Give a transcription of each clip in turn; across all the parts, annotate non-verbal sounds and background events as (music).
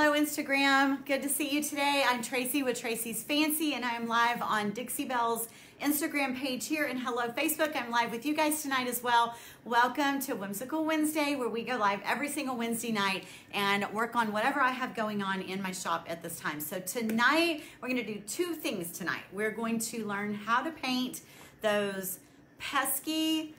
hello Instagram. Good to see you today. I'm Tracey with Tracey's Fancy and I'm live on Dixie Belle's Instagram page here and hello Facebook. I'm live with you guys tonight as well. Welcome to Whimsical Wednesday where we go live every single Wednesday night and work on whatever I have going on in my shop at this time. So tonight we're going to do two things tonight. We're going to learn how to paint those pesky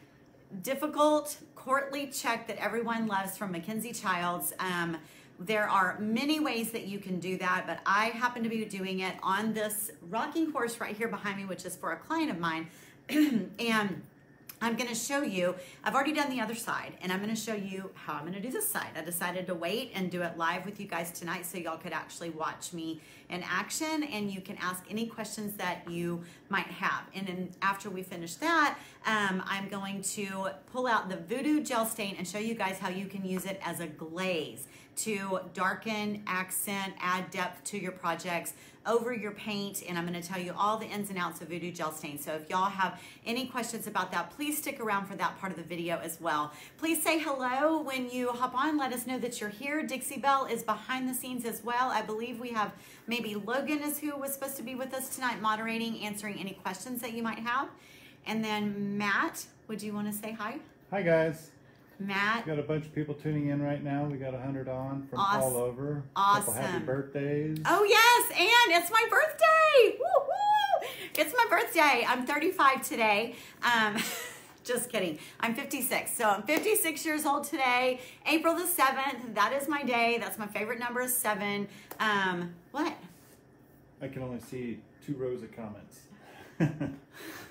difficult courtly check that everyone loves from Mackenzie Childs. Um, there are many ways that you can do that, but I happen to be doing it on this rocking horse right here behind me, which is for a client of mine. (clears throat) and I'm gonna show you, I've already done the other side and I'm gonna show you how I'm gonna do this side. I decided to wait and do it live with you guys tonight so y'all could actually watch me in action and you can ask any questions that you might have. And then after we finish that, um, I'm going to pull out the Voodoo Gel Stain and show you guys how you can use it as a glaze to darken, accent, add depth to your projects over your paint. And I'm gonna tell you all the ins and outs of Voodoo Gel Stain. So if y'all have any questions about that, please stick around for that part of the video as well. Please say hello when you hop on. Let us know that you're here. Dixie Belle is behind the scenes as well. I believe we have maybe Logan is who was supposed to be with us tonight, moderating, answering any questions that you might have. And then Matt, would you wanna say hi? Hi guys. Matt. We got a bunch of people tuning in right now. We got a hundred on from Awesome. all over. Awesome. Couple happy birthdays. Oh yes, and it's my birthday. Woo woo! It's my birthday. I'm 35 today. Um, (laughs) just kidding. I'm 56. So I'm 56 years old today. April the 7th. That is my day. That's my favorite number is seven. Um, what? I can only see two rows of comments. (laughs)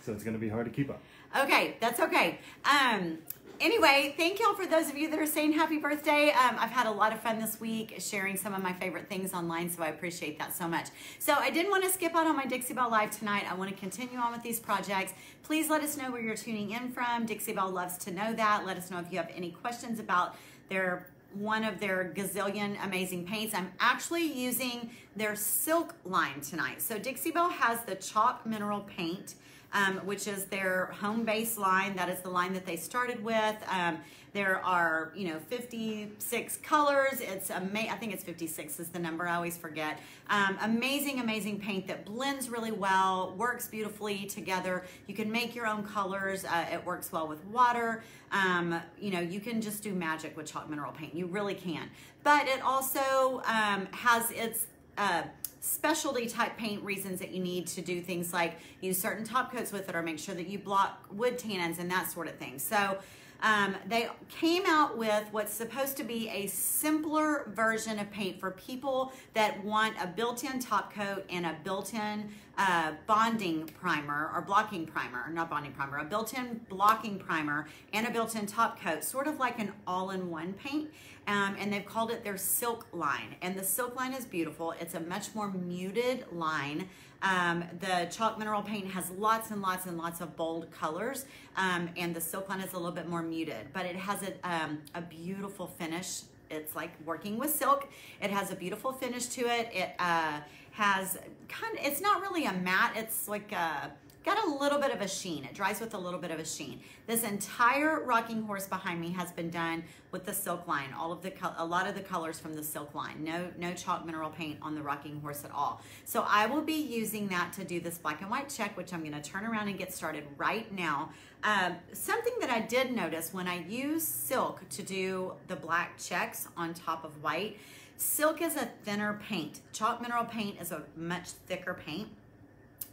so it's gonna be hard to keep up. Okay, that's okay. Um, anyway, thank y'all for those of you that are saying happy birthday. Um, I've had a lot of fun this week sharing some of my favorite things online, so I appreciate that so much. So I didn't want to skip out on my Dixie Belle Live tonight. I want to continue on with these projects. Please let us know where you're tuning in from. Dixie Belle loves to know that. Let us know if you have any questions about their one of their gazillion amazing paints. I'm actually using their silk line tonight. So Dixie Belle has the chalk mineral paint um, which is their home base line. That is the line that they started with. Um, there are, you know, 56 colors. It's amazing. I think it's 56 is the number. I always forget. Um, amazing, amazing paint that blends really well, works beautifully together. You can make your own colors. Uh, it works well with water. Um, you know, you can just do magic with chalk mineral paint. You really can. But it also um, has its uh, specialty type paint reasons that you need to do things like use certain top coats with it or make sure that you block wood tannins and that sort of thing. So um, they came out with what's supposed to be a simpler version of paint for people that want a built-in top coat and a built-in uh, bonding primer or blocking primer, not bonding primer, a built-in blocking primer and a built-in top coat, sort of like an all-in-one paint. Um, and they've called it their silk line. And the silk line is beautiful. It's a much more muted line. Um, the chalk mineral paint has lots and lots and lots of bold colors, um, and the silk line is a little bit more muted, but it has a, um, a beautiful finish. It's like working with silk. It has a beautiful finish to it. It uh, has kind of, it's not really a matte, it's like a, got a little bit of a sheen. It dries with a little bit of a sheen. This entire rocking horse behind me has been done with the silk line. All of the, a lot of the colors from the silk line. No, no chalk mineral paint on the rocking horse at all. So I will be using that to do this black and white check, which I'm gonna turn around and get started right now. Um, something that I did notice when I use silk to do the black checks on top of white, silk is a thinner paint. Chalk mineral paint is a much thicker paint.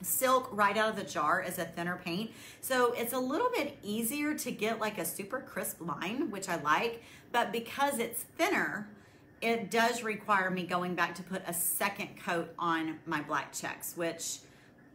Silk right out of the jar is a thinner paint. So it's a little bit easier to get like a super crisp line, which I like, but because it's thinner, it does require me going back to put a second coat on my black checks, which,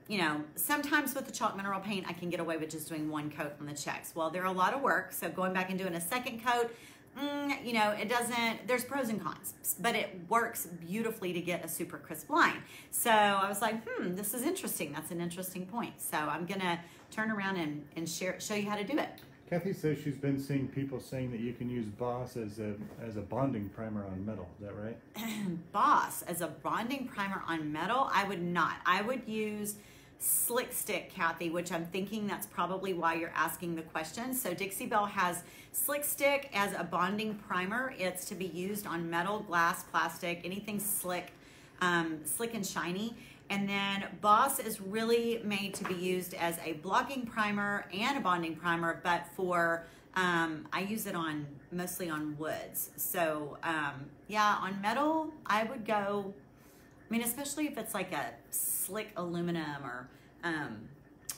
you know, sometimes with the chalk mineral paint, I can get away with just doing one coat on the checks. Well, they're a lot of work, so going back and doing a second coat, mm, you know, it doesn't, there's pros and cons, but it works beautifully to get a super crisp line. So I was like, hmm, this is interesting. That's an interesting point. So I'm going to turn around and, and share, show you how to do it. Kathy says she's been seeing people saying that you can use Boss as a as a bonding primer on metal. Is that right? (laughs) Boss as a bonding primer on metal, I would not. I would use Slick Stick, Kathy, which I'm thinking that's probably why you're asking the question. So Dixie Belle has Slick Stick as a bonding primer. It's to be used on metal, glass, plastic, anything slick, um, slick and shiny. And then Boss is really made to be used as a blocking primer and a bonding primer, but for um, I use it on mostly on woods. So um, yeah, on metal, I would go. I mean, especially if it's like a slick aluminum or, um,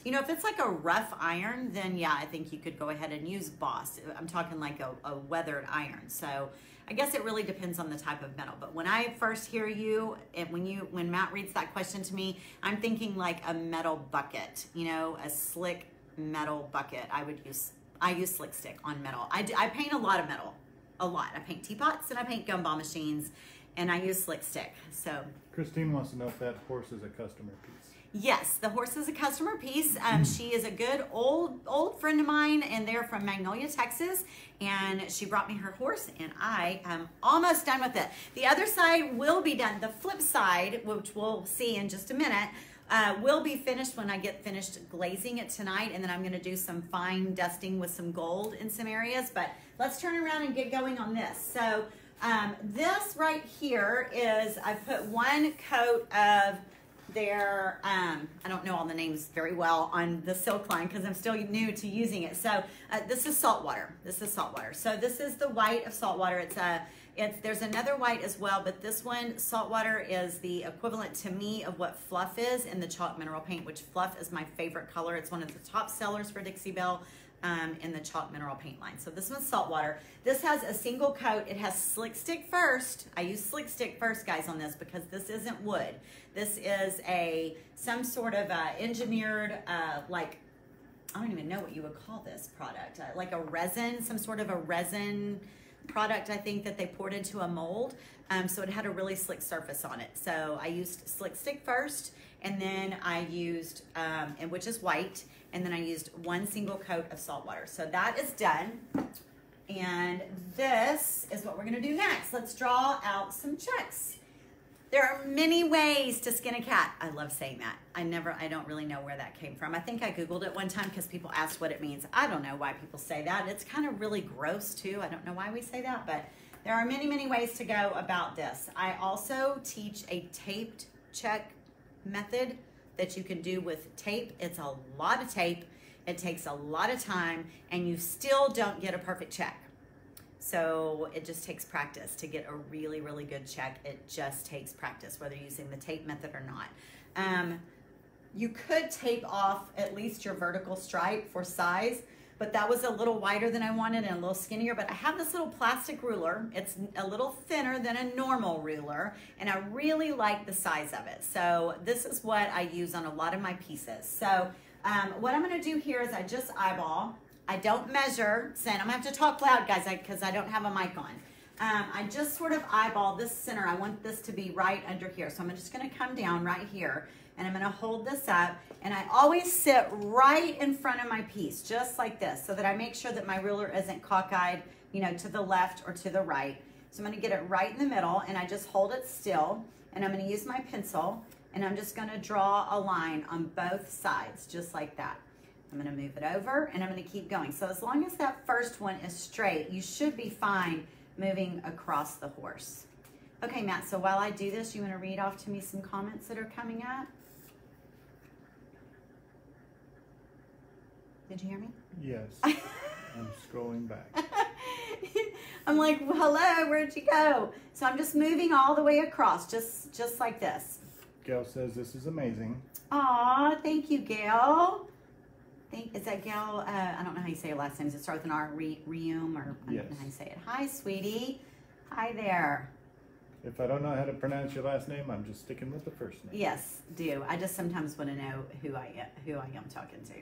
you know, if it's like a rough iron, then yeah, I think you could go ahead and use Boss. I'm talking like a, a weathered iron. So I guess it really depends on the type of metal. But when I first hear you, and when you when Matt reads that question to me, I'm thinking like a metal bucket. You know, a slick metal bucket. I would use I use slick stick on metal. I, do, I paint a lot of metal, a lot. I paint teapots and I paint gumball machines, and I use slick stick. So Christine wants to know if that horse is a customer piece. Yes, the horse is a customer piece. Um, she is a good old old friend of mine, and they're from Magnolia, Texas. And she brought me her horse, and I am almost done with it. The other side will be done. The flip side, which we'll see in just a minute, uh, will be finished when I get finished glazing it tonight, and then I'm going to do some fine dusting with some gold in some areas. But let's turn around and get going on this. So um, this right here is I put one coat of their um, I don't know all the names very well on the silk line because I'm still new to using it. So uh, this is salt water. This is salt water. So this is the white of salt water. It's a it's, there's another white as well, but this one, salt water is the equivalent to me of what fluff is in the chalk mineral paint, which fluff is my favorite color. It's one of the top sellers for Dixie Belle um, in the chalk mineral paint line. So this one's saltwater. This has a single coat. It has slick stick first. I use slick stick first, guys, on this because this isn't wood. This is a some sort of uh, engineered, uh, like, I don't even know what you would call this product, uh, like a resin, some sort of a resin, product I think that they poured into a mold. Um, so it had a really slick surface on it. So I used slick stick first and then I used, um, and which is white, and then I used one single coat of salt water. So that is done. And this is what we're gonna do next. Let's draw out some checks. There are many ways to skin a cat. I love saying that. I never, I don't really know where that came from. I think I Googled it one time because people asked what it means. I don't know why people say that. It's kind of really gross too. I don't know why we say that, but there are many, many ways to go about this. I also teach a taped check method that you can do with tape. It's a lot of tape. It takes a lot of time and you still don't get a perfect check. So it just takes practice to get a really, really good check. It just takes practice, whether using the tape method or not. Um, you could tape off at least your vertical stripe for size, but that was a little wider than I wanted and a little skinnier. But I have this little plastic ruler. It's a little thinner than a normal ruler, and I really like the size of it. So this is what I use on a lot of my pieces. So um, what I'm gonna do here is I just eyeball I don't measure, saying I'm gonna have to talk loud, guys, because I, I, don't have a mic on. Um, I just sort of eyeball this center. I want this to be right under here. So I'm just gonna come down right here and I'm gonna hold this up and I always sit right in front of my piece, just like this, so that I make sure that my ruler isn't cockeyed, you know, to the left or to the right. So I'm gonna get it right in the middle and I just hold it still and I'm gonna use my pencil and I'm just gonna draw a line on both sides, just like that. I'm gonna move it over and I'm gonna keep going. So as long as that first one is straight, you should be fine moving across the horse. Okay, Matt, so while I do this, you wanna read off to me some comments that are coming up? Did you hear me? Yes. (laughs) I'm scrolling back. (laughs) I'm like, well, hello, where'd you go? So I'm just moving all the way across, just just like this. Gail says this is amazing. Aw, thank you, Gail think, is that Gail? Uh, I don't know how you say her last name. Does it start with an R? Re, Reum, or I yes. don't know how you say it. Hi, sweetie. Hi there. If I don't know how to pronounce your last name, I'm just sticking with the first name. Yes, do. I just sometimes want to know who I am, who I am talking to.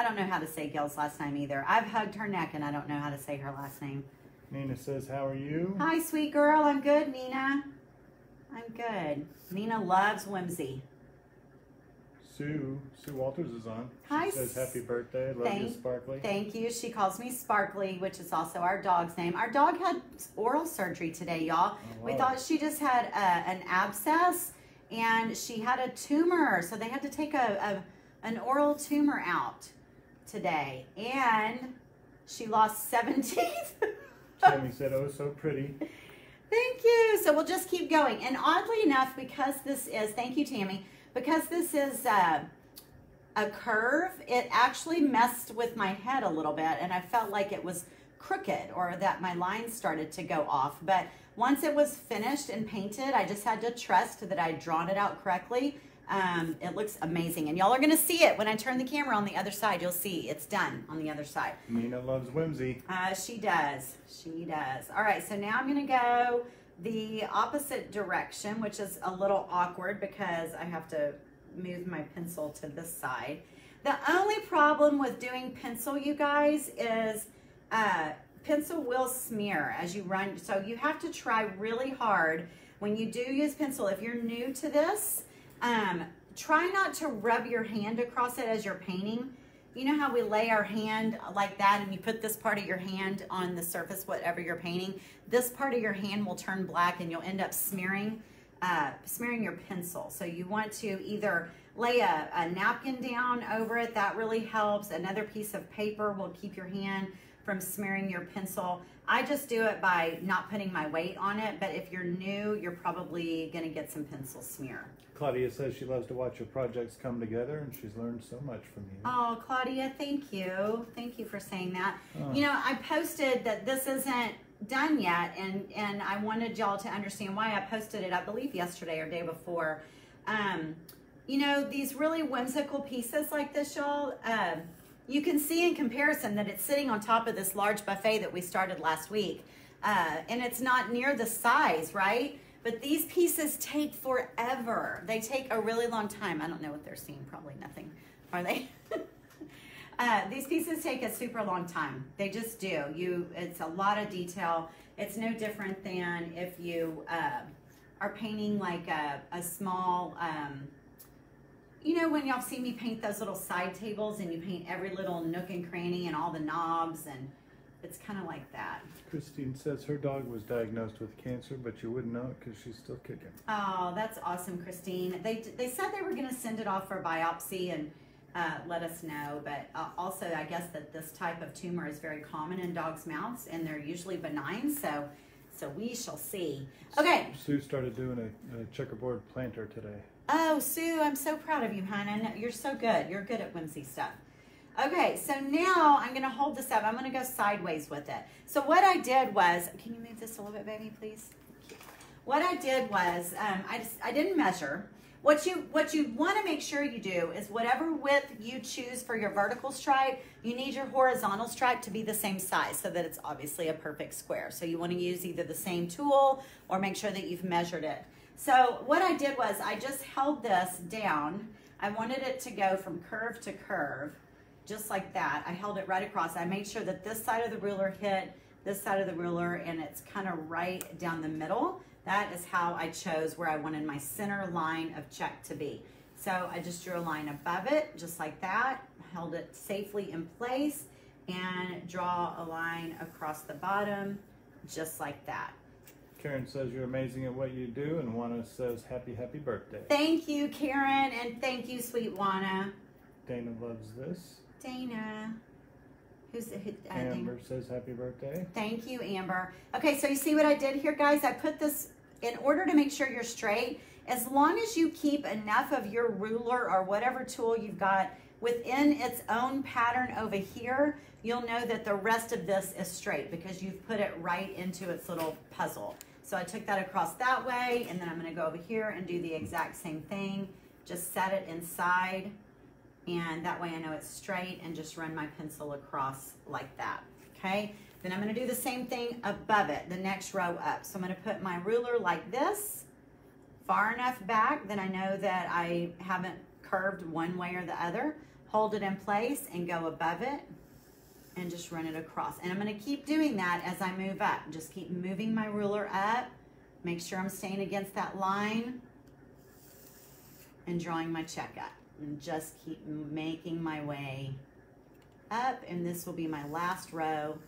I don't know how to say Gail's last name either. I've hugged her neck and I don't know how to say her last name. Nina says, "How are you?" Hi, sweet girl. I'm good, Nina. I'm good. Nina loves whimsy. Sue, Sue Walters is on. She Hi. says happy birthday. Love thank, you, Sparkly. Thank you. She calls me Sparkly, which is also our dog's name. Our dog had oral surgery today, y'all. Oh, wow. We thought she just had a, uh, an abscess and she had a tumor. So they had to take a, a an oral tumor out today. And she lost 17 (laughs) teeth. Tammy said, oh, so pretty. Thank you. So we'll just keep going. And oddly enough, because this is, thank you, Tammy, because this is uh, a curve, it actually messed with my head a little bit. And I felt like it was crooked or that my lines started to go off. But once it was finished and painted, I just had to trust that I'd drawn it out correctly. Um, it looks amazing. And y'all are going to see it when I turn the camera on the other side. You'll see it's done on the other side. Nina loves whimsy. Uh, she does. She does. All right, so now I'm going to go the opposite direction, which is a little awkward because I have to move my pencil to this side. The only problem with doing pencil, you guys, is uh, pencil will smear as you run. So you have to try really hard when you do use pencil. If you're new to this, um, try not to rub your hand across it as you're painting. You know how we lay our hand like that and you put this part of your hand on the surface, whatever you're painting? This part of your hand will turn black and you'll end up smearing, uh, smearing your pencil. So you want to either lay a, a napkin down over it, that really helps. Another piece of paper will keep your hand from smearing your pencil. I just do it by not putting my weight on it, but if you're new, you're probably gonna get some pencil smear. Claudia says she loves to watch your projects come together and she's learned so much from you. Oh, Claudia, thank you. Thank you for saying that. Oh. You know, I posted that this isn't done yet, and, and I wanted y'all to understand why I posted it, I believe yesterday or day before. Um, you know, these really whimsical pieces like this, y'all, uh, you can see in comparison that it's sitting on top of this large buffet that we started last week. Uh, and it's not near the size, right? But these pieces take forever. They take a really long time. I don't know what they're seeing, probably nothing. Are they? (laughs) uh, these pieces take a super long time. They just do. You, It's a lot of detail. It's no different than if you uh, are painting like a, a small, um, you know when y'all see me paint those little side tables and you paint every little nook and cranny and all the knobs and it's kind of like that. Christine says her dog was diagnosed with cancer, but you wouldn't know it because she's still kicking. Oh, that's awesome, Christine. They, they said they were going to send it off for biopsy and uh, let us know. But uh, also, I guess that this type of tumor is very common in dogs' mouths and they're usually benign. So, so we shall see. Okay. Sue started doing a, a checkerboard planter today. Oh, Sue, I'm so proud of you, hon. And you're so good. You're good at whimsy stuff. Okay, so now I'm to hold this up. I'm to go sideways with it. So what I did was, can you move this a little bit, baby, please? What I did was, um, I just I didn't measure. What you what you want to make sure you do is whatever width you choose for your vertical stripe, you need your horizontal stripe to be the same size so that it's obviously a perfect square. So you want to use either the same tool or make sure that you've measured it. So what I did was I just held this down. I wanted it to go from curve to curve just like that. I held it right across. I made sure that this side of the ruler hit this side of the ruler and it's kind of right down the middle. That is how I chose where I wanted my center line of check to be. So I just drew a line above it, just like that, held it safely in place, and draw a line across the bottom, just like that. Karen says you're amazing at what you do, and Juana says happy, happy birthday. Thank you, Karen, and thank you, sweet Juana. Dana loves this. Dana. Who's the uh, Amber says happy birthday. Thank you, Amber. Okay, so you see what I did here, guys? I put this in order to make sure you're straight. As long as you keep enough of your ruler or whatever tool you've got within its own pattern over here, you'll know that the rest of this is straight because you've put it right into its little puzzle. So I took that across that way, and then I'm gonna go over here and do the exact same thing. Just set it inside and that way I know it's straight and just run my pencil across like that, okay? Then I'm gonna do the same thing above it, the next row up. So I'm gonna put my ruler like this, far enough back that I know that I haven't curved one way or the other, hold it in place and go above it and just run it across. And I'm gonna keep doing that as I move up. Just keep moving my ruler up, make sure I'm staying against that line and drawing my check up and just keep making my way up and this will be my last row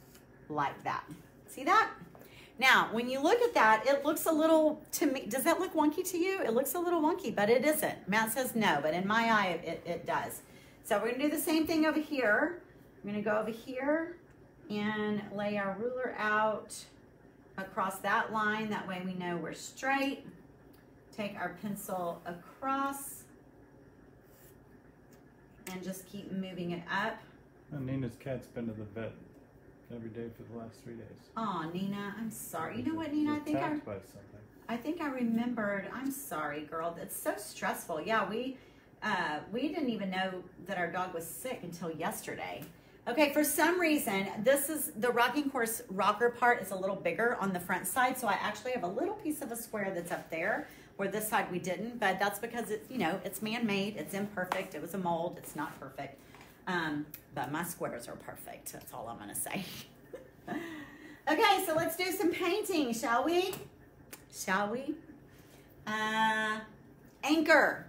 like that. See that? Now, when you look at that, it looks a little, to me, does that look wonky to you? It looks a little wonky, but it isn't. Matt says no, but in my eye, it, it does. So we're gonna do the same thing over here. I'm gonna go over here and lay our ruler out across that line. That way we know we're straight. Take our pencil across and just keep moving it up. And Nina's cat's been to the vet every day for the last three days. Oh, Nina, I'm sorry. You know what, Nina? I think I, Attacked by something. I think I remembered. I'm sorry, girl. It's so stressful. Yeah, we uh, we didn't even know that our dog was sick until yesterday. Okay, for some reason, this is the rocking horse rocker part is a little bigger on the front side, so I actually have a little piece of a square that's up there where this side we didn't, but that's because it's you know it's man-made, it's imperfect, it was a mold, it's not perfect, um, but my squares are perfect. That's all I'm gonna say. (laughs) okay, so let's do some painting, shall we? Shall we? Uh, anchor.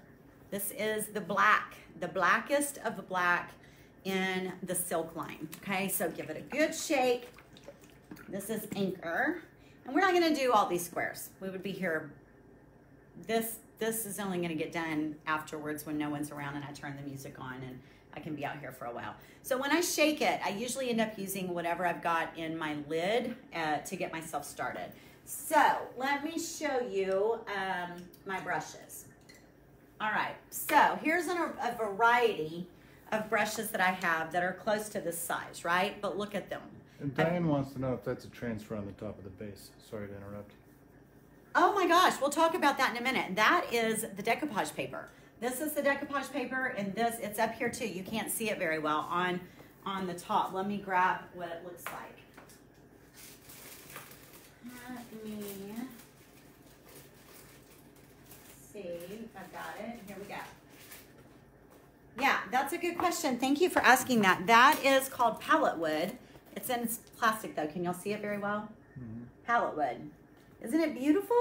This is the black, the blackest of the black in the silk line. Okay, so give it a good shake. This is anchor. And we're not gonna do all these squares. We would be here. This this is only gonna get done afterwards when no one's around and I turn the music on and I can be out here for a while. So when I shake it, I usually end up using whatever I've got in my lid uh, to get myself started. So let me show you um, my brushes. All right, so here's an, a variety of brushes that I have that are close to this size, right? But look at them. And Diane wants to know if that's a transfer on the top of the base. Sorry to interrupt. Oh my gosh, we'll talk about that in a minute. That is the decoupage paper. This is the decoupage paper, and this, it's up here too. You can't see it very well on, on the top. Let me grab what it looks like. Let me see if I've got it. Here we go. Yeah, that's a good question. Thank you for asking that. That is called pallet wood. It's in plastic though. Can y'all see it very well? Mhm. Pallet wood. Isn't it beautiful?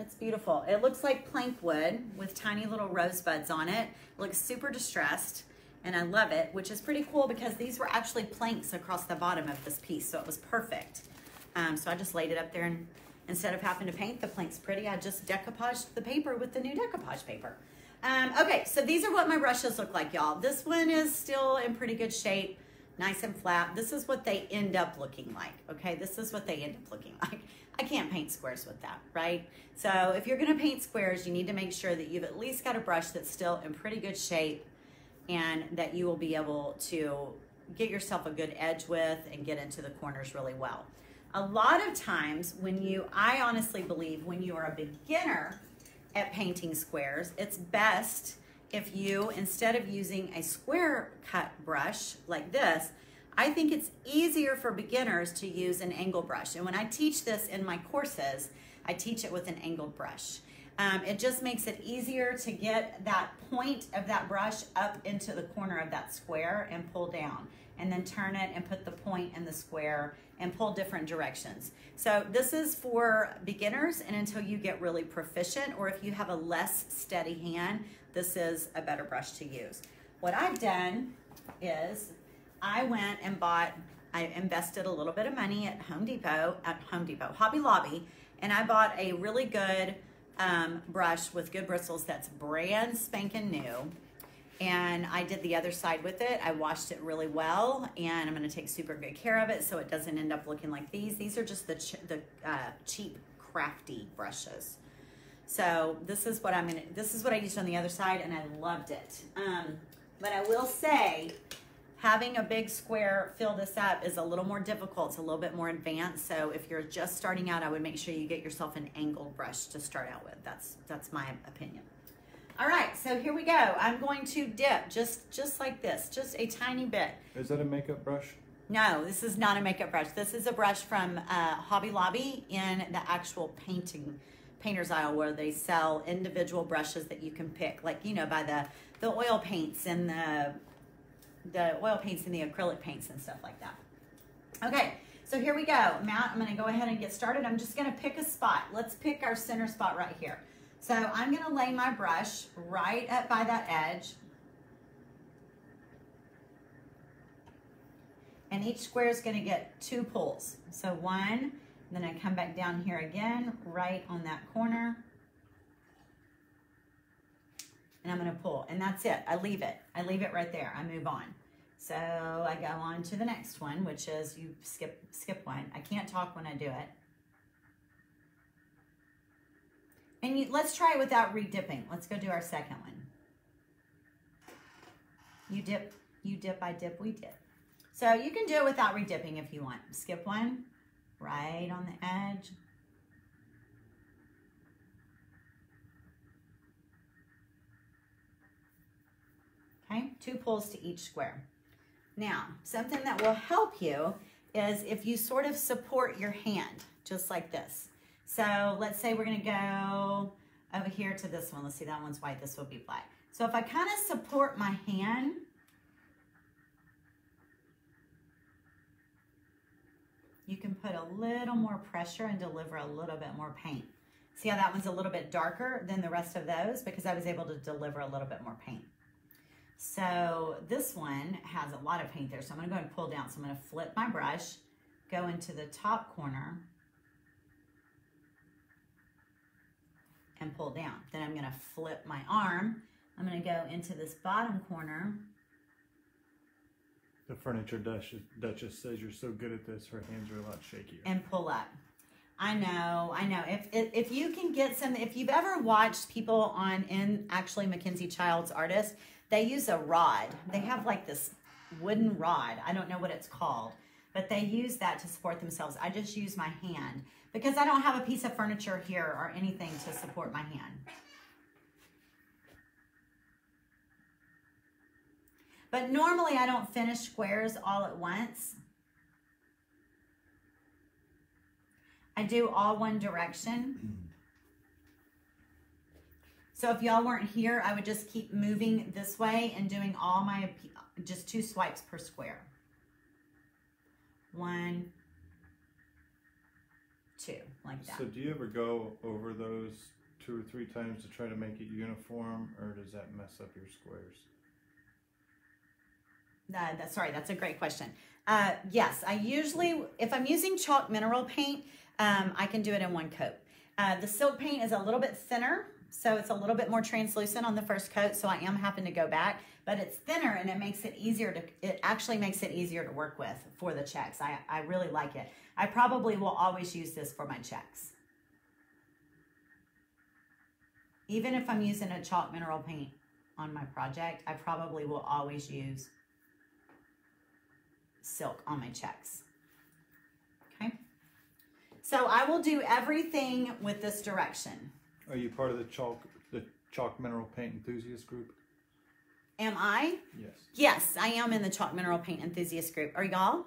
It's beautiful. It looks like plank wood with tiny little rosebuds on it. It looks super distressed and I love it, which is pretty cool because these were actually planks across the bottom of this piece, so it was perfect. Um, so I just laid it up there and instead of having to paint the planks pretty, I just decoupaged the paper with the new decoupage paper. Um, okay, so these are what my brushes look like, y'all. This one is still in pretty good shape, nice and flat. This is what they end up looking like, okay? This is what they end up looking (laughs) like. I can't paint squares with that, right? So if you're gonna paint squares, you need to make sure that you've at least got a brush that's still in pretty good shape and that you will be able to get yourself a good edge with and get into the corners really well. A lot of times when you, I honestly believe when you are a beginner at painting squares, it's best if you, instead of using a square cut brush like this, I think it's easier for beginners to use an angle brush. And when I teach this in my courses, I teach it with an angled brush. Um, it just makes it easier to get that point of that brush up into the corner of that square and pull down and then turn it and put the point in the square and pull different directions. So this is for beginners and until you get really proficient or if you have a less steady hand, this is a better brush to use. What I've done is I went and bought, I invested a little bit of money at Home Depot, at Home Depot, Hobby Lobby, and I bought a really good um, brush with good bristles that's brand spanking new. And I did the other side with it. I washed it really well, and I'm going to take super good care of it so it doesn't end up looking like these. These are just the ch the uh, cheap crafty brushes. So this is what I'm gonna. This is what I used on the other side, and I loved it. Um, but I will say, having a big square fill this up is a little more difficult. It's a little bit more advanced. So if you're just starting out, I would make sure you get yourself an angled brush to start out with. That's that's my opinion. All right, so here we go. I'm going to dip just just like this, just a tiny bit. Is that a makeup brush? No, this is not a makeup brush. This is a brush from uh, Hobby Lobby in the actual painting painter's aisle where they sell individual brushes that you can pick, like you know, by the the oil paints and the the oil paints and the acrylic paints and stuff like that. Okay, so here we go. Matt, I'm gonna go ahead and get started. I'm just gonna pick a spot. Let's pick our center spot right here. So I'm gonna lay my brush right up by that edge. And each square is gonna get two pulls. So one, then I come back down here again, right on that corner. And I'm gonna pull, and that's it. I leave it. I leave it right there. I move on. So I go on to the next one, which is you skip skip one. I can't talk when I do it. And you, let's try it without re-dipping. Let's go do our second one. You dip, you dip, I dip, we dip. So you can do it without re-dipping if you want. Skip one, right on the edge. Okay, two pulls to each square. Now, something that will help you is if you sort of support your hand, just like this. So let's say we're gonna go over here to this one. Let's see, that one's white, this will be black. So if I kind of support my hand, you can put a little more pressure and deliver a little bit more paint. See how that one's a little bit darker than the rest of those because I was able to deliver a little bit more paint. So this one has a lot of paint there. So I'm gonna go and pull down. So I'm gonna flip my brush, go into the top corner, and pull down. Then I'm gonna flip my arm. I'm gonna go into this bottom corner. The furniture Duchess, Duchess says you're so good at this, her hands are a lot shakier. And pull up. I know, I know. If, if if you can get some, if you've ever watched people on in actually Mackenzie Childs artist, they use a rod. They have like this wooden rod. I don't know what it's called, but they use that to support themselves. I just use my hand because I don't have a piece of furniture here or anything to support my hand. But normally I don't finish squares all at once. I do all one direction. So if y'all weren't here, I would just keep moving this way and doing all my, just two swipes per square. One, two, like that. So do you ever go over those two or three times to try to make it uniform, or does that mess up your squares? Uh, that, sorry, that's a great question. Uh, yes, I usually, if I'm using chalk mineral paint, um, I can do it in one coat. Uh, the silk paint is a little bit thinner, so it's a little bit more translucent on the first coat, so I am having to go back, but it's thinner and it makes it easier to, it actually makes it easier to work with for the checks. I, I really like it. I probably will always use this for my checks. Even if I'm using a chalk mineral paint on my project, I probably will always use silk on my checks. Okay. So I will do everything with this direction. Are you part of the chalk the chalk mineral paint enthusiast group? Am I? Yes. Yes, I am in the chalk mineral paint enthusiast group. Are y'all?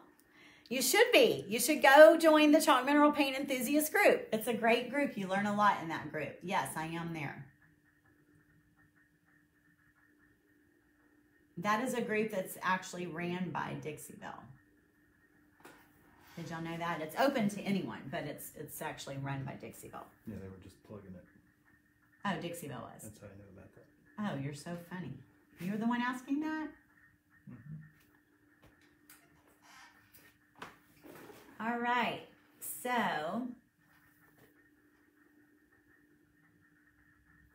You should be. You should go join the chalk mineral paint enthusiast group. It's a great group. You learn a lot in that group. Yes, I am there. That is a group that's actually ran by Dixie Belle. Did y'all know that? It's open to anyone, but it's it's actually run by Dixie Belle. Yeah, they were just plugging it. Oh, Dixie Belle was. That's how I know about that. Oh, you're so funny. You're the one asking that? Mm-hmm. All right. So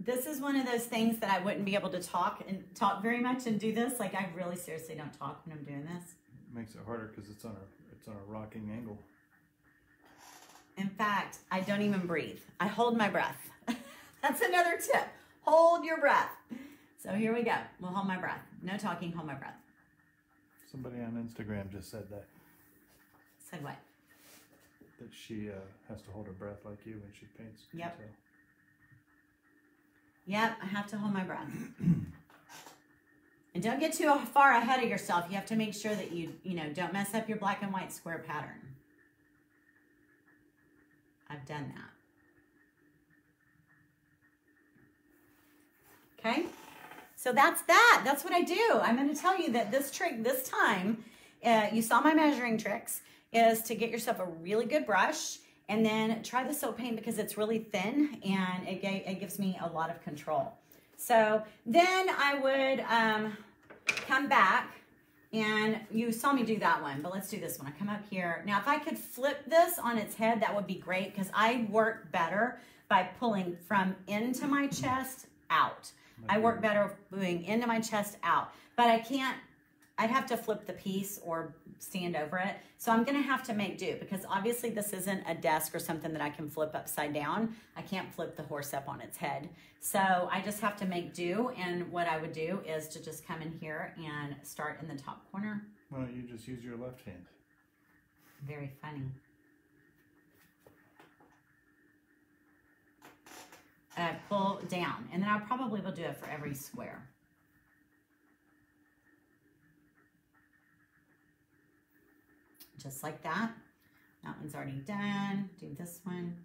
this is one of those things that I wouldn't be able to talk and talk very much and do this. Like I really seriously don't talk when I'm doing this. It makes it harder because it's on a it's on a rocking angle. In fact, I don't even breathe. I hold my breath. (laughs) That's another tip. Hold your breath. So here we go. We'll hold my breath. No talking, hold my breath. Somebody on Instagram just said that Said what? that she uh, has to hold her breath like you when she paints. Yep. detail. Yep, I have to hold my breath. and don't get too far ahead of yourself. You have to make sure that you, you know, don't mess up your black and white square pattern. I've done that. Okay? So that's that. That's what I do. I'm going to tell you that this trick this time, uh, you saw my measuring tricks, is to get yourself a really good brush and then try the silk paint because it's really thin and it, it gives me a lot of control. So then I would um, come back And you saw me do that one, but let's do this one. I come up here. Now, if I could flip this on its head, that would be great because I work better by pulling from into my chest out. I work better moving into my chest out, but I can't, I'd have to flip the piece or stand over it. So I'm gonna have to make do because obviously this isn't a desk or something that I can flip upside down. I can't flip the horse up on its head. So I just have to make do. And what I would do is to just come in here and start in the top corner. Why don't you just use your left hand? Very funny. Uh, pull down, and then I probably will do it for every square. Just like that. That one's already done. Do this one.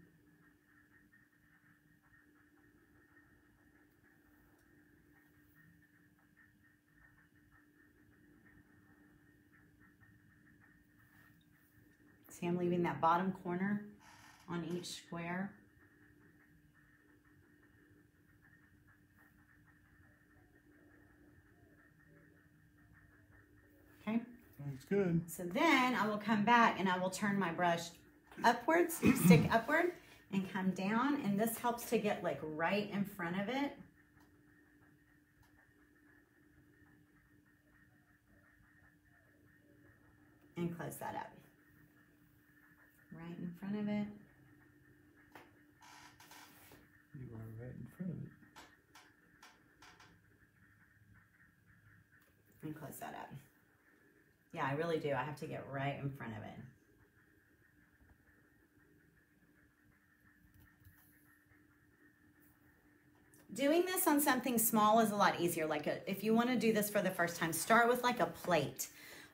See, I'm leaving that bottom corner on each square. Okay, Looks good. so then I will come back and I will turn my brush upwards, (clears throat) stick upward, and come down. And this helps to get like right in front of it. And close that up. Right in front of it. You are right in front of it. And close that up. Yeah, I really do. I have to get right in front of it. Doing this on something small is a lot easier. Like a, if you want to do this for the first time, start with like a plate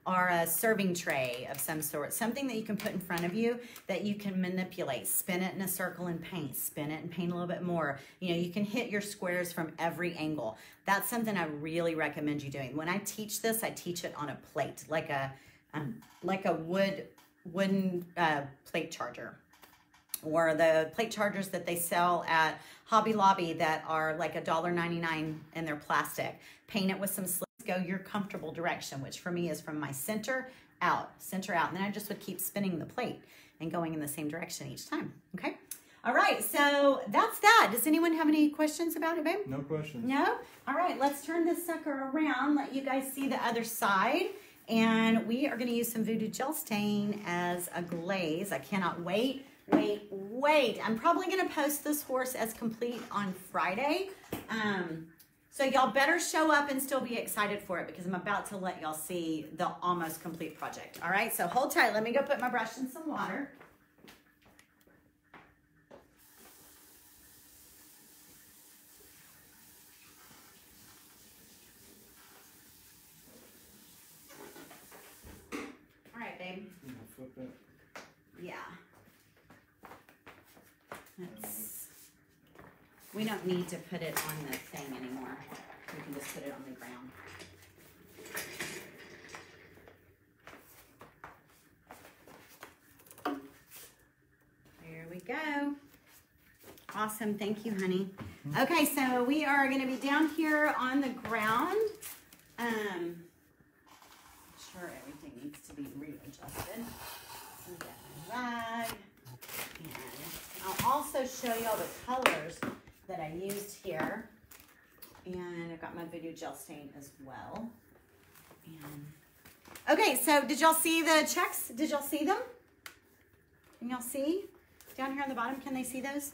or a serving tray of some sort, something that you can put in front of you that you can manipulate. Spin it in a circle and paint, spin it and paint a little bit more. You know, you can hit your squares from every angle. That's something I really recommend you doing. When I teach this, I teach it on a plate, like a um, like a wood wooden uh, plate charger or the plate chargers that they sell at Hobby Lobby that are like a dollar ninety nine and they're plastic. Paint it with some. Go your comfortable direction, which for me is from my center out, center out, and then I just would keep spinning the plate and going in the same direction each time. Okay. All right. So that's that. Does anyone have any questions about it, babe? No questions. No? All right, let's turn this sucker around, let you guys see the other side. And we are gonna use some Voodoo Gel Stain as a glaze. I cannot wait, wait, wait. I'm probably gonna post this horse as complete on Friday. Um, so y'all better show up and still be excited for it because I'm about to let y'all see the almost complete project. All right, so hold tight. Let me go put my brush in some water. All right, babe. You know, flip that. Yeah. It's, we don't need to put it on the thing anymore. We can just put it on the ground. There we go. Awesome. Thank you, honey. Okay, so we are going to be down here on the ground. Um, sure everything needs to be readjusted. Let me get my rag. And I'll also show you all the colors that I used here. And I've got my Voodoo Gel Stain as well. And okay, so did y'all see the checks? Did y'all see them? Can y'all see? Down here on the bottom, can they see those?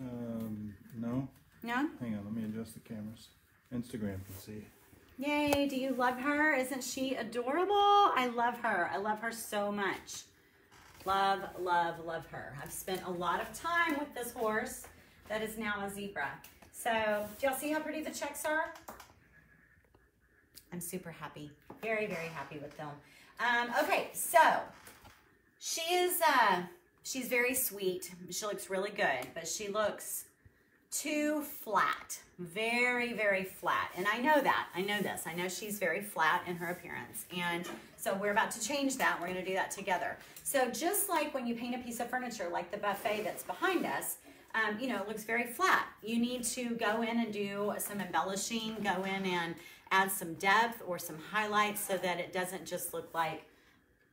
Um, no. No? Hang on, let me adjust the cameras. Instagram can see. Yay, do you love her? Isn't she adorable? I love her. I love her so much. Love, love, love her. I've spent a lot of time with this horse that is now a zebra. So, do y'all see how pretty the checks are? I'm super happy. Very, very happy with them. Um, okay, so she is uh she's very sweet. She looks really good, but she looks too flat. Very, very flat. And I know that. I know this. I know she's very flat in her appearance. And so we're about to change that. We're going to do that together. So just like when you paint a piece of furniture, like the buffet that's behind us, um, you know, it looks very flat. You need to go in and do some embellishing, go in and add some depth or some highlights so that it doesn't just look like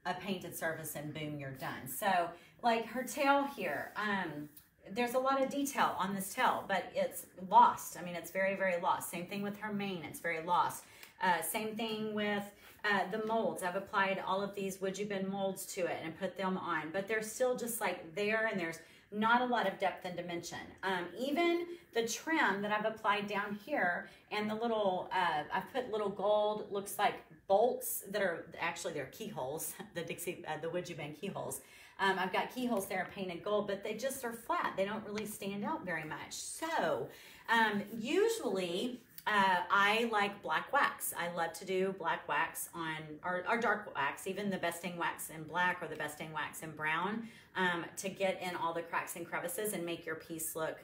a painted surface and boom, you're done. So like her tail here, um, there's a lot of detail on this tail, but it's lost. I mean, it's very, very lost. Same thing with her mane, it's very lost. Uh, same thing with uh, the molds. I've applied all of these WoodUBend molds to it and put them on, but they're still just like there and there's not a lot of depth and dimension. Um, even the trim that I've applied down here and the little, uh, I've put little gold, looks like bolts that are actually they're keyholes, (laughs) the Dixie, uh, the Would You keyholes. Um, I've got keyholes there painted gold, but they just are flat. They don't really stand out very much. So um, usually uh, I like black wax. I love to do black wax on, or, dark wax, even the Best Dang Wax in black or the Best Dang Wax in brown um, to get in all the cracks and crevices and make your piece look,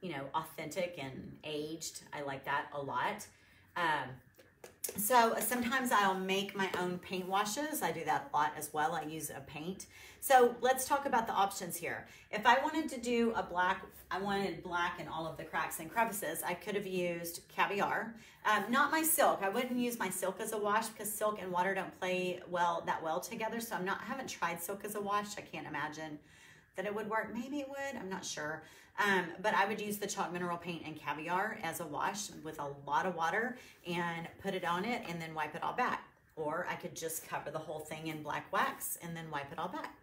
you know, authentic and aged. I like that a lot. Um, so sometimes I'll make my own paint washes. I do that a lot as well. I use a paint. So let's talk about the options here. If I wanted to do a black, I wanted black in all of the cracks and crevices, I could have used caviar. Um, not my silk. I wouldn't use my silk as a wash because silk and water don't play well that well together. So I'm not, I haven't tried silk as a wash. I can't imagine that it would work. Maybe it would, I'm not sure. Um, but I would use the chalk mineral paint and caviar as a wash with a lot of water and put it on it and then wipe it all back. Or I could just cover the whole thing in black wax and then wipe it all back.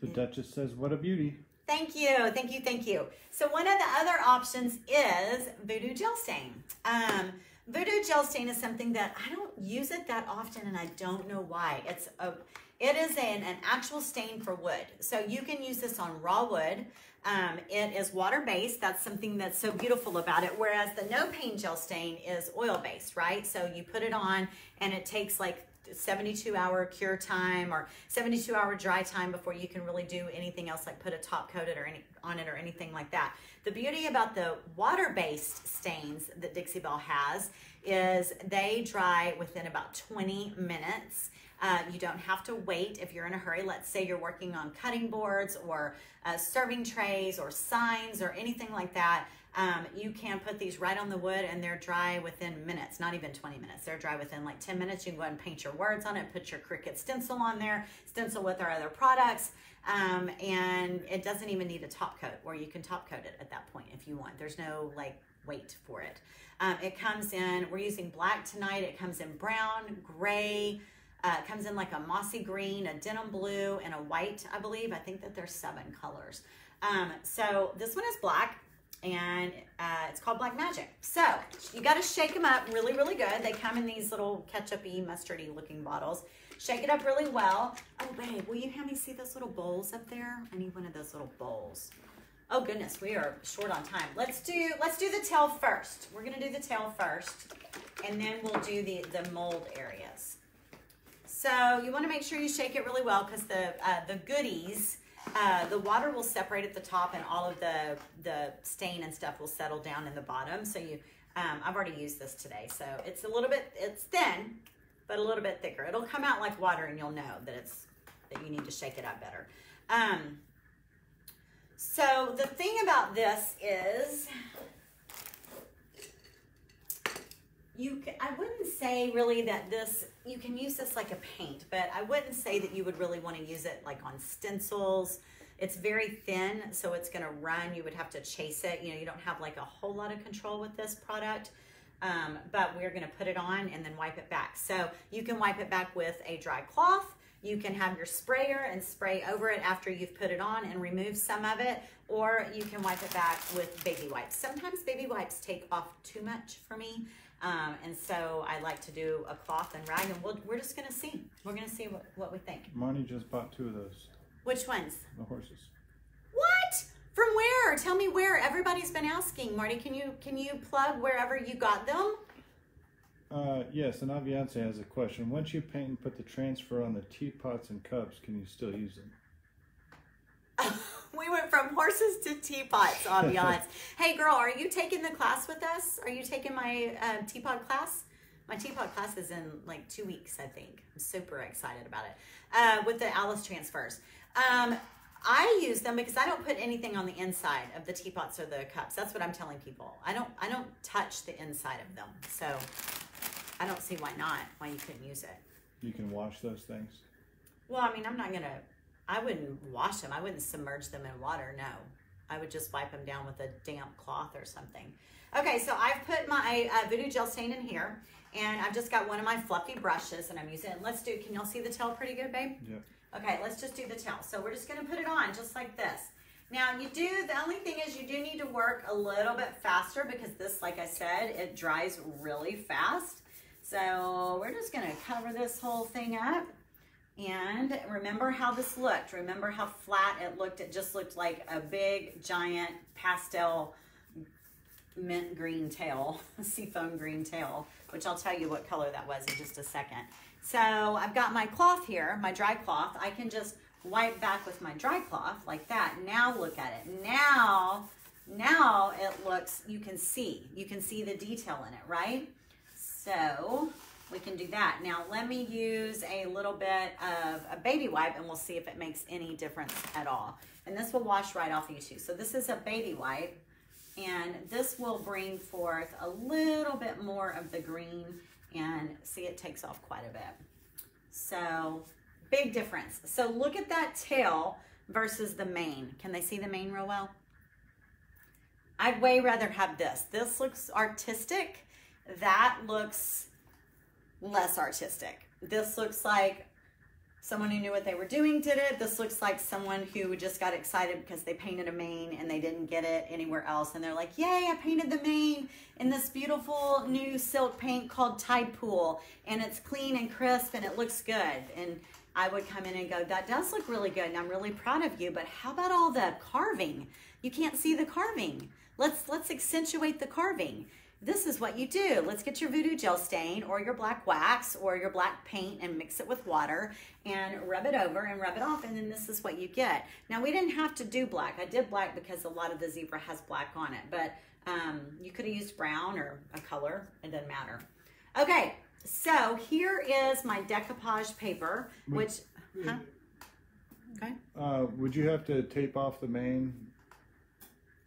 The Duchess says, what a beauty. Thank you, thank you, thank you. So one of the other options is Voodoo Gel Stain. Um, Voodoo Gel Stain is something that I don't use it that often and I don't know why. It's a, it is an, an actual stain for wood. So you can use this on raw wood. Um, it is water-based. That's something that's so beautiful about it. Whereas the no pain gel stain is oil-based, right? So you put it on and it takes like 72 hour cure time or 72 hour dry time before you can really do anything else like put a top coat it or any on it or anything like that. The beauty about the water-based stains that Dixie Belle has is they dry within about 20 minutes uh, you don't have to wait if you're in a hurry. Let's say you're working on cutting boards or uh, serving trays or signs or anything like that. Um, you can put these right on the wood and they're dry within minutes, not even 20 minutes. They're dry within like 10 minutes. You can go and paint your words on it, put your Cricut stencil on there, stencil with our other products. Um, and it doesn't even need a top coat or you can top coat it at that point if you want. There's no like wait for it. Um, it comes in, we're using black tonight. It comes in brown, gray, uh, it comes in like a mossy green, a denim blue, and a white, I believe. I think that there's seven colors. Um, so this one is black and uh, it's called Black Magic. So you got to shake them up really, really good. They come in these little ketchup-y, mustardy looking bottles. Shake it up really well. Oh, babe, will you have me see those little bowls up there? I need one of those little bowls. Oh goodness, we are short on time. Let's do let's do the tail first. We're gonna do the tail first, and then we'll do the the mold areas. So you want to make sure you shake it really well because the uh, the goodies, uh, the water will separate at the top and all of the the stain and stuff will settle down in the bottom. So you, um, I've already used this today, so it's a little bit, it's thin, but a little bit thicker. It'll come out like water and you'll know that it's that you need to shake it up better. Um, so the thing about this is you can, I wouldn't say really that this you can use this like a paint but I wouldn't say that you would really want to use it like on stencils. It's very thin so it's going to run. You would have to chase it. You know you don't have like a whole lot of control with this product um, but we're going to put it on and then wipe it back. So you can wipe it back with a dry cloth. You can have your sprayer and spray over it after you've put it on and remove some of it, or you can wipe it back with baby wipes. Sometimes baby wipes take off too much for me, um, and so I like to do a cloth and rag, and we'll, we're just gonna see. We're gonna see what, what we think. Marnie just bought two of those, Which ones? the horses. What? From where? Tell me where. Everybody's been asking. Marty, can you can you plug wherever you got them? Uh, yes, and Aviance has a question. Once you paint and put the transfer on the teapots and cups, can you still use them? (laughs) we went from horses to teapots, ambiance. (laughs) hey, girl, are you taking the class with us? Are you taking my uh, teapot class? My teapot class is in like two weeks, I think. I'm super excited about it. Uh, with the Alice transfers. Um, I use them because I don't put anything on the inside of the teapots or the cups. That's what I'm telling people. I don't I don't touch the inside of them. So I don't see why not, why you couldn't use it. You can wash those things. Well, I mean, I'm not gonna, I wouldn't wash them. I wouldn't submerge them in water, no. I would just wipe them down with a damp cloth or something. Okay, so I've put my uh, Voodoo Gel Stain in here, and I've just got one of my fluffy brushes, and I'm using it. Let's do, can y'all see the tail pretty good, babe? Yep. Okay, let's just do the tail. So we're just gonna put it on just like this. Now you do, the only thing is you do need to work a little bit faster because this, like I said, it dries really fast. So we're just gonna cover this whole thing up. And remember how this looked. Remember how flat it looked. It just looked like a big, giant pastel mint green tail, (laughs) seafoam green tail, which I'll tell you what color that was in just a second. So I've got my cloth here, my dry cloth. I can just wipe back with my dry cloth like that. Now look at it. Now, now it looks, you can see, you can see the detail in it, right? So we can do that. Now let me use a little bit of a baby wipe and we'll see if it makes any difference at all. And this will wash right off you too. So this is a baby wipe and this will bring forth a little bit more of the green and see it takes off quite a bit. So big difference. So look at that tail versus the mane. Can they see the mane real well? I'd way rather have this. This looks artistic. That looks less artistic. This looks like someone who knew what they were doing did it. This looks like someone who just got excited because they painted a mane and they didn't get it anywhere else. And they're like, yay, I painted the mane in this beautiful new silk paint called Tide Pool. And it's clean and crisp and it looks good. And I would come in and go, that does look really good and I'm really proud of you, but how about all the carving? You can't see the carving. Let's, let's accentuate the carving this is what you do. Let's get your voodoo gel stain or your black wax or your black paint and mix it with water and rub it over and rub it off and then this is what you get. Now we didn't have to do black. I did black because a lot of the zebra has black on it, but um, you could have used brown or a color. It doesn't matter. Okay, so here is my decoupage paper, which, huh? Okay. Uh, would you have to tape off the mane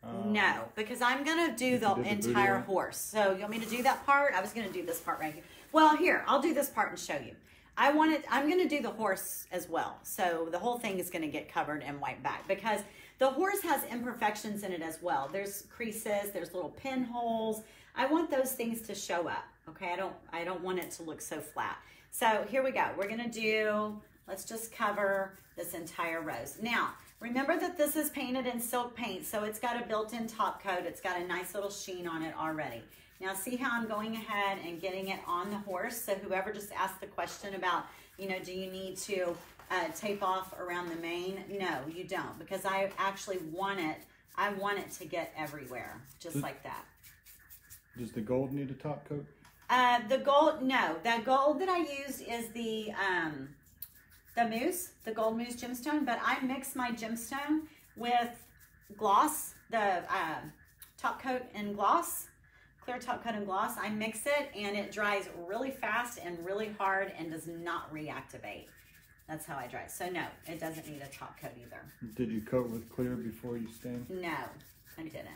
um, no, because I'm gonna do the entire horse. So you want me to do that part? I was gonna do this part right here. Well, here, I'll do this part and show you. I wanted, I'm gonna do the horse as well. So the whole thing is gonna get covered and wiped back because the horse has imperfections in it as well. There's creases, there's little pinholes. I want those things to show up, okay? I don't, I don't want it to look so flat. So here we go. We're gonna do, let's just cover this entire rose. Now, Remember that this is painted in silk paint, so it's got a built-in top coat. It's got a nice little sheen on it already. Now see how I'm going ahead and getting it on the horse? So whoever just asked the question about, you know, do you need to uh, tape off around the mane? No, you don't, because I actually want it, I want it to get everywhere, just like that. Does the gold need a top coat? Uh, the gold, no. The gold that I used is the, um, the mousse, the gold mousse gemstone, but I mix my gemstone with gloss, the uh, top coat and gloss, clear top coat and gloss. I mix it and it dries really fast and really hard and does not reactivate. That's how I dry. So no, it doesn't need a top coat either. Did you coat with clear before you stain? No, I didn't.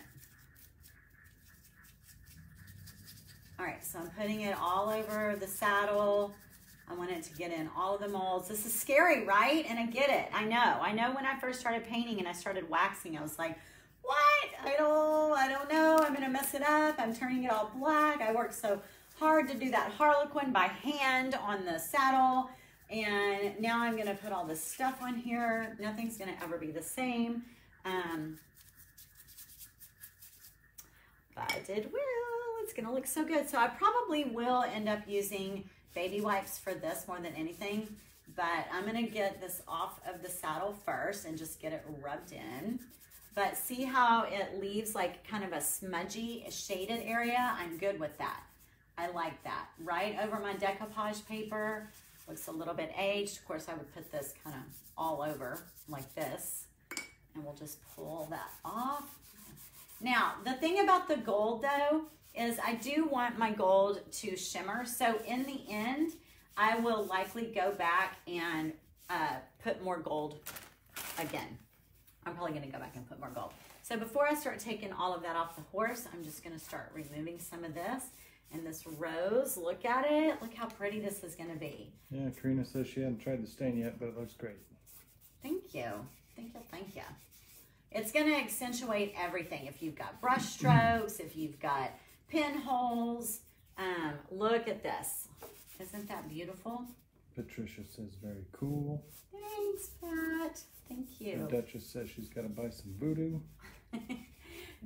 All right, so I'm putting it all over the saddle. I wanted to get in all of the molds. This is scary, right? And I get it. I know. I know when I first started painting and I started waxing, I was like, what? I don't, I don't know. I'm going to mess it up. I'm turning it all black. I worked so hard to do that Harlequin by hand on the saddle. And now I'm going to put all this stuff on here. Nothing's going to ever be the same. Um, but I did well. It's going to look so good. So I probably will end up using baby wipes for this more than anything, but I'm gonna get this off of the saddle first and just get it rubbed in. But see how it leaves like kind of a smudgy shaded area? I'm good with that. I like that. Right over my decoupage paper, looks a little bit aged. Of course, I would put this kind of all over like this, and we'll just pull that off. Now, the thing about the gold though, is I do want my gold to shimmer. So in the end, I will likely go back and uh, put more gold again. I'm probably gonna go back and put more gold. So before I start taking all of that off the horse, I'm just gonna start removing some of this. And this rose, look at it. Look how pretty this is gonna be. Yeah, Karina says she hadn't tried the stain yet, but it looks great. Thank you. Thank you, thank you. It's gonna accentuate everything. If you've got brush strokes, if you've got pinholes, um, look at this. Isn't that beautiful? Patricia says very cool. Thanks, Pat. Thank you. The Duchess says she's got to buy some voodoo. (laughs)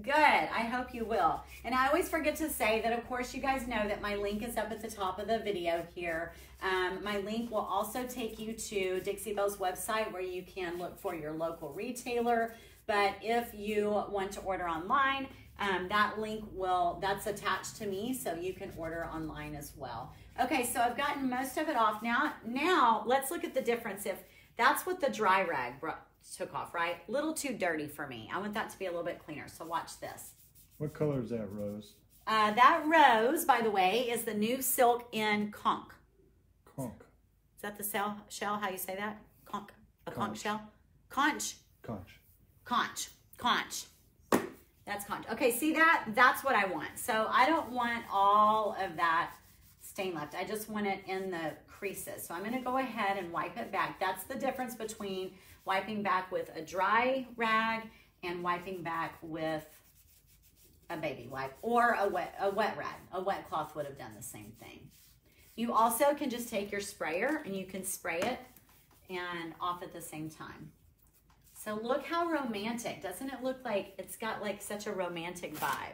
Good. I hope you will. And I always forget to say that, of course, you guys know that my link is up at the top of the video here. Um, my link will also take you to Dixie Belle's website where you can look for your local retailer. But if you want to order online, um, that link will, that's attached to me, so you can order online as well. Okay, so I've gotten most of it off now. Now, let's look at the difference. If that's what the dry rag took off, right? A little too dirty for me. I want that to be a little bit cleaner. So watch this. What color is that rose? Uh, that rose, by the way, is the new silk in conch. Conch. Is that the shell? Shell? How you say that? Conch. A conch, conch shell. Conch. Conch. Conch. Conch. That's. Okay, see that? That's what I want. So I don't want all of that stain left. I just want it in the creases. So I'm going to go ahead and wipe it back. That's the difference between wiping back with a dry rag and wiping back with a baby wipe or a wet, a wet rag. A wet cloth would have done the same thing. You also can just take your sprayer and you can spray it and off at the same time. So look how romantic. Doesn't it look like it's got like such a romantic vibe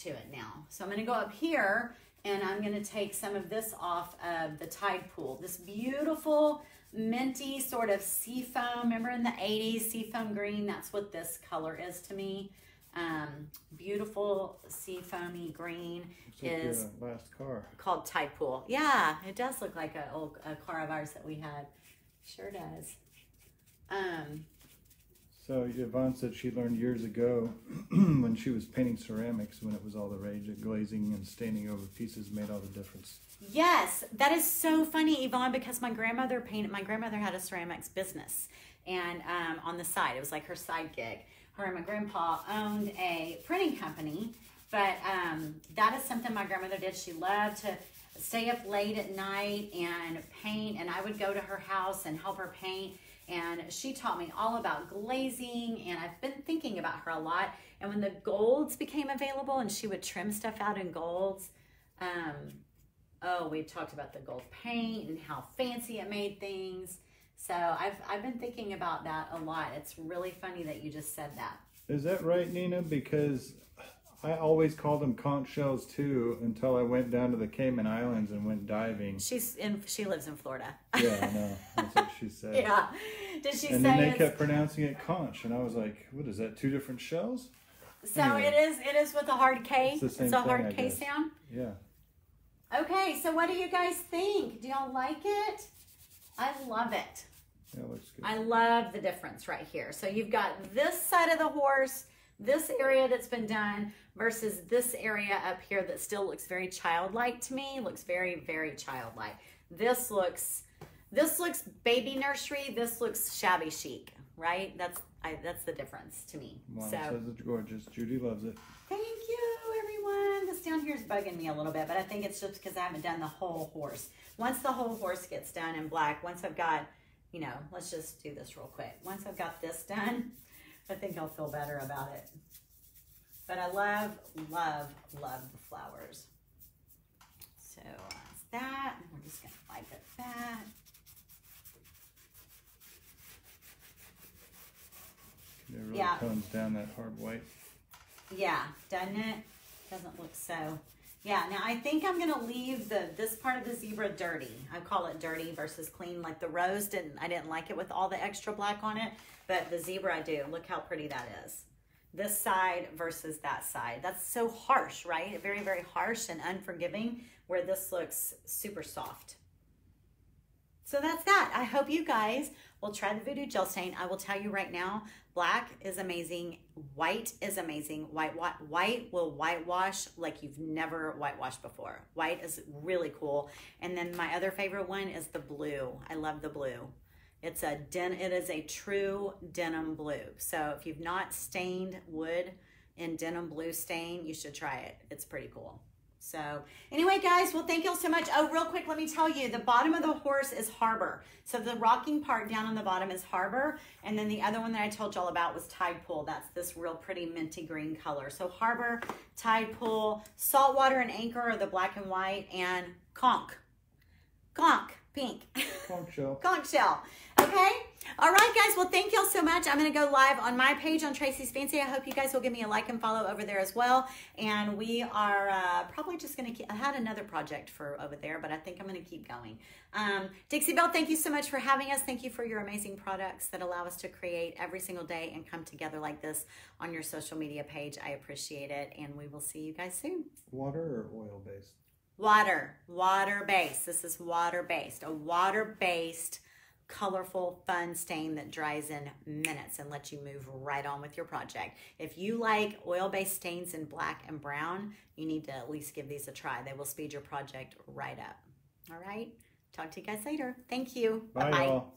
to it now? So I'm going to go up here and I'm going to take some of this off of the Tide Pool. This beautiful minty sort of seafoam. Remember in the 80s, seafoam green? That's what this color is to me. Um, beautiful seafoamy green like is last car called Tide Pool. Yeah, it does look like a, old, a car of ours that we had. Sure does. Um, so Yvonne said she learned years ago (clears throat) when she was painting ceramics when it was all the rage that glazing and staining over pieces made all the difference. Yes, that is so funny, Yvonne, because my grandmother painted, my grandmother had a ceramics business and um, on the side, it was like her side gig. Her and my grandpa owned a printing company, but um, that is something my grandmother did. She loved to stay up late at night and paint, and I would go to her house and help her paint and she taught me all about glazing and I've been thinking about her a lot. And when the golds became available and she would trim stuff out in golds, um, oh, we talked about the gold paint and how fancy it made things. So I've, I've been thinking about that a lot. It's really funny that you just said that. Is that right, Nina? Because I always called them conch shells too until I went down to the Cayman Islands and went diving. She's in. She lives in Florida. yeah, I (laughs) know. That's what she said. Yeah. Did she and say? Then they kept pronouncing it conch, and I was like, "What is that? Two different shells?" So anyway, it is. It is with a hard K. It's, the same it's a thing, hard K sound. Yeah. Okay, so what do you guys think? Do y'all like it? I love it. Yeah, it looks good. I love the difference right here. So you've got this side of the horse, this area that's been done versus this area up here that still looks very childlike to me. Looks very, very childlike. This looks, this looks baby nursery. This looks shabby chic, right? That's I, that's the difference to me. Mom so, says it's gorgeous. Judy loves it. Thank you, everyone. This down here is bugging me a little bit, but I think it's just because I haven't done the whole horse. Once the whole horse gets done in black, once I've got, you know, let's just do this real quick. Once I've got this done, I think I'll feel better about it. But I love, love, love the flowers. So that's that. And we're just going to wipe it back. It really Yeah. tones down that hard white. Yeah, doesn't it? Doesn't look so. Yeah, now I think I'm gonna leave the this part of the zebra dirty. I call it dirty versus clean. Like the rose didn't, I didn't like it with all the extra black on it, but the zebra I do. Look how pretty that is. This side versus that side. That's so harsh, right? Very, very harsh and unforgiving, where this looks super soft. So that's that. I hope you guys will try the Voodoo Gel Stain. I will tell you right now, black is amazing. White is amazing. White, white, white will whitewash like you've never whitewashed before. White is really cool. And then my other favorite one is the blue. I love the blue. It's a den. It is a true denim blue. So if you've not stained wood in denim blue stain, you should try it. It's pretty cool. So anyway, guys, well, thank you all so much. Oh, real quick, let me tell you, the bottom of the horse is harbor. So the rocking part down on the bottom is harbor. And then the other one that I told y'all about was tide pool. That's this real pretty minty green color. So harbor, tide pool, saltwater and anchor are the black and white, and conch. Conch, pink. Conch shell. (laughs) Conch shell. Okay? All right, guys. Well, thank y'all so much. I'm going to go live on my page on Tracey's Fancy. I hope you guys will give me a like and follow over there as well. And we are uh, probably just going to keep, I had another project for over there, but I think I'm going to keep going. Um, Dixie Belle, thank you so much for having us. Thank you for your amazing products that allow us to create every single day and come together like this on your social media page. I appreciate it. And we will see you guys soon. Water or oil based? Water, water based. This is water based, a water based colorful, fun stain that dries in minutes and lets you move right on with your project. If you like oil-based stains in black and brown, you need to at least give these a try. They will speed your project right up. All right. Talk to you guys later. Thank you. Bye, Bye-bye. y'all.